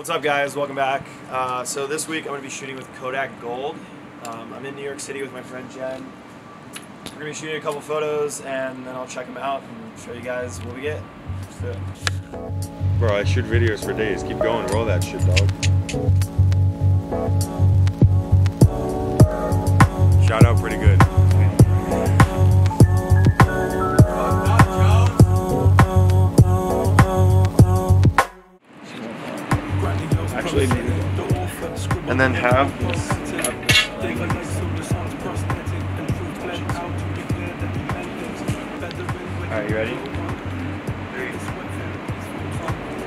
What's up, guys? Welcome back. Uh, so this week I'm going to be shooting with Kodak Gold. Um, I'm in New York City with my friend Jen. We're going to be shooting a couple photos, and then I'll check them out and show you guys what we get. Bro, I shoot videos for days. Keep going, roll that shit, dog. Actually, and then have. Alright, you ready?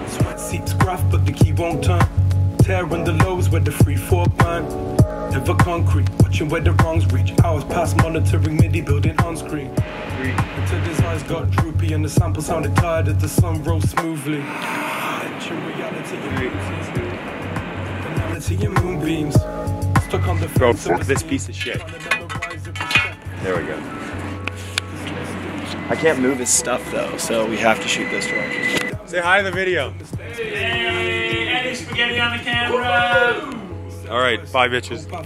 Sweat seeps gruff, but the key won't turn. Tearing the lows where the free fall burn. Never concrete, watching where the wrongs reach. Hours past monitoring MIDI building on screen. Until his eyes got droopy and the sample sounded tired as the sun rose smoothly. Etching reality in reality in moonbeams. Stuck on the Bro, fuck this piece of shit. trying to memorize every step. There we go. I can't move his stuff though, so we have to shoot this direction. Say hi to the video. Hey, Etti Spaghetti on the camera. All right, bye, bitches. Uh,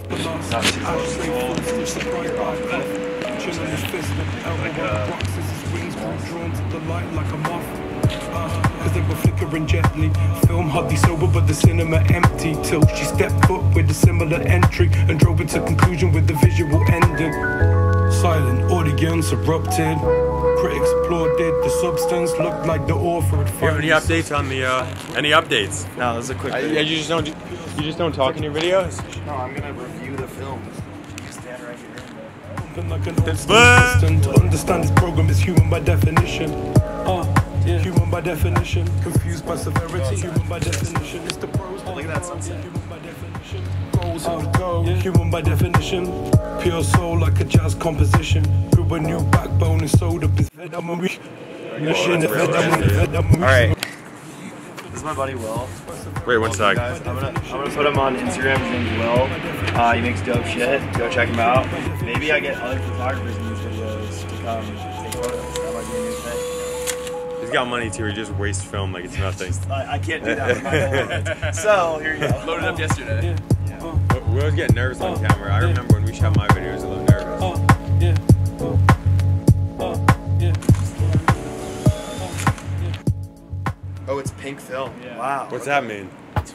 uh, Cause they were flickering gently. Film hardly sober, but the cinema empty. Till she stepped foot with a similar entry and drove it to conclusion with the visual ending. Silent audience erupted. Critics applauded. The substance looked like the author had You have any updates on the? uh Any updates? No, this is a quick I, you just don't. You just don't talk in your videos. No, I'm gonna review the film. Stand right here. Something like an old. To understand this program is human by definition. Uh, yeah. Human by definition. Confused by severity. Human by definition. It's the pros. Look at that sunset. Human by definition. Goals on the go. Human by definition. Pure soul like a jazz composition. Grew a new backbone and sold up his fed up movie. Machine that's fed real up nice, fed up movie. All right. This is my buddy Will. Wait one sec. Guys, I'm gonna, I'm gonna put him on Instagram. His name's Will. Uh, he makes dope shit. Go check him out. Maybe I get other photographers in these videos to come He's got money too. He just wastes film like it's nothing. I, I can't do that with my phone. So here you go. Loaded up yesterday. We we always get nervous on camera. I remember when we shot my videos, a little nervous. Uh, yeah. Uh, uh, yeah. Oh, it's pink film. Wow. What's that mean? Like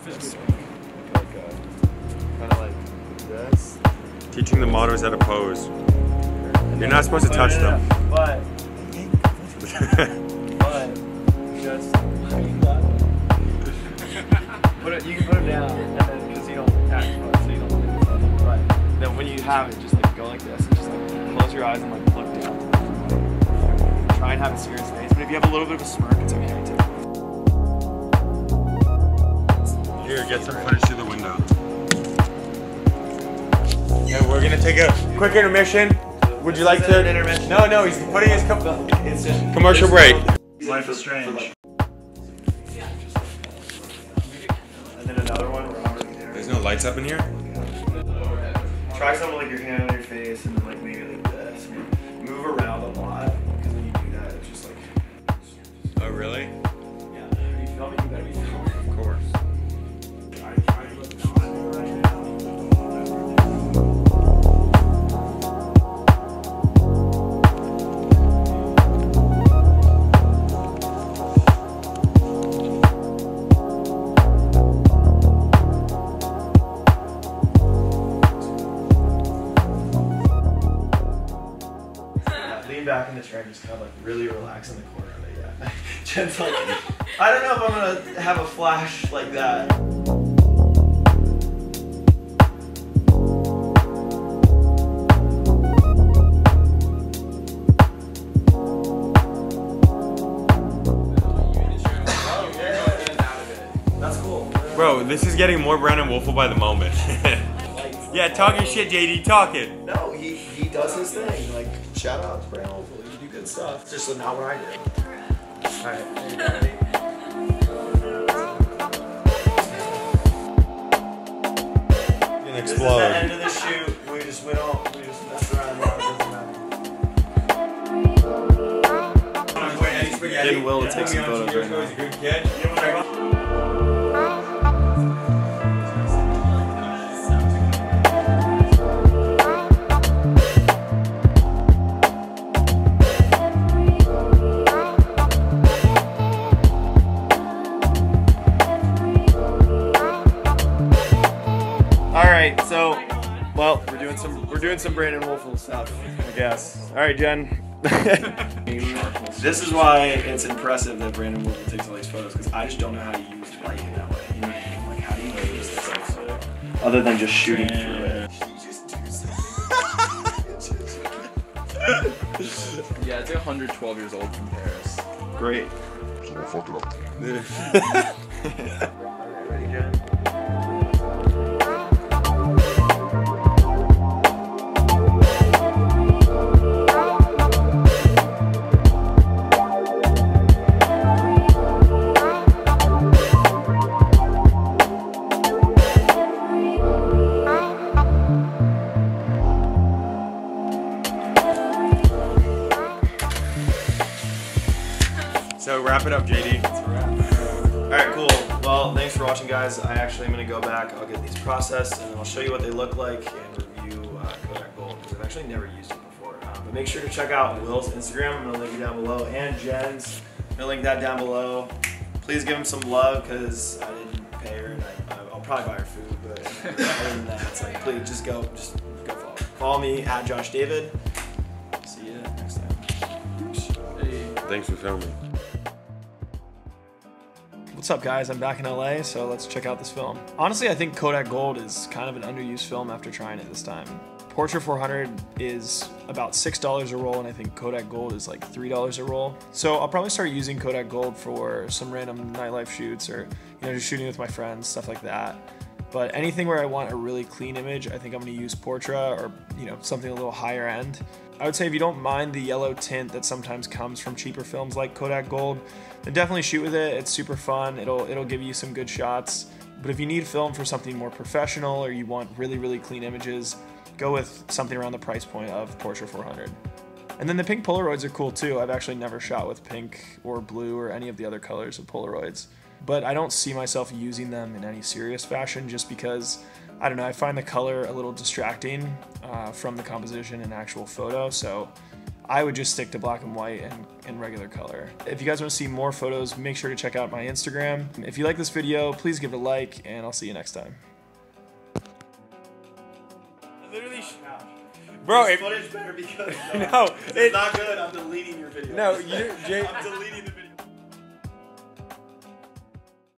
kind of like this. Teaching the models how to pose. You're not supposed to touch them. But, but, just put it. You can put it down, and then because you don't act front, so you don't look at it. Right. Then when you have it, just like go like this, and just like close your eyes and like look down. Try and have a serious face, but if you have a little bit of a smirk, it's okay too. Here, get some footage through the window. And we're gonna take a quick intermission. Would you like This isn't to? an intermission. No, no, he's putting his com- commercial break. Life is strange. And then another one. where I'm already there. There's no lights up in here. Try something like your hand on your face and then like maybe like this. Move around a lot because when you do that, it's just like. Oh, really? Lean back in the and just kind of like really relax in the corner of it. Yeah. Jen's like, I don't know if I'm gonna have a flash like that. Bro, this is getting more Brandon Woelfel by the moment. yeah, talking shit, JD, talk it. No, he, he does his thing. Like, shout out to Brandon Woelfel. You do good stuff. Just not what I do. Alright, you ready? Gonna This is the end of the shoot. We just we don't we just mess around. It doesn't matter. Getting Will to take some photos right now. Right, so well, we're doing some we're doing some Brandon Woelfel stuff, I guess. All right, Jen. this is why it's impressive that Brandon Woelfel takes all these photos because I just don't know how to use light in that way. You know what I mean? Like, how do you use this like, other than just shooting through it? Yeah, it's like 112 years old from Paris. Great. Ready, Jen? So wrap it up, JD. All right, cool. Well, thanks for watching, guys. I actually am gonna go back. I'll get these processed, and I'll show you what they look like and review uh, Kodak Gold because I've actually never used it before. Uh, but make sure to check out Will's Instagram. I'm gonna link it down below, and Jen's. I'm gonna link that down below. Please give him some love because I didn't pay her, and I, I'll probably buy her food. But other than that, it's like, please just go, just go follow. Follow me at Josh David. See you next time. Thanks for filming. What's up, guys? I'm back in LA, so let's check out this film. Honestly, I think Kodak Gold is kind of an underused film after trying it this time. Portra 400 is about $6 a roll, and I think Kodak Gold is like $3 a roll. So I'll probably start using Kodak Gold for some random nightlife shoots or, you know, just shooting with my friends, stuff like that. But anything where I want a really clean image, I think I'm going to use Portra or, you know, something a little higher end. I would say if you don't mind the yellow tint that sometimes comes from cheaper films like Kodak Gold, then definitely shoot with it. It's super fun. It'll it'll give you some good shots. But if you need film for something more professional or you want really really clean images, go with something around the price point of Portra 400. And then the pink Polaroids are cool too. I've actually never shot with pink or blue or any of the other colors of Polaroids. But I don't see myself using them in any serious fashion just because, I don't know, I find the color a little distracting uh, from the composition and actual photo. So I would just stick to black and white and, and regular color. If you guys want to see more photos, make sure to check out my Instagram. If you like this video, please give it a like, and I'll see you next time. Literally, Bro, this if- footage better because No, it's it- not good. I'm deleting your video. No, you, Jay, I'm deleting the video.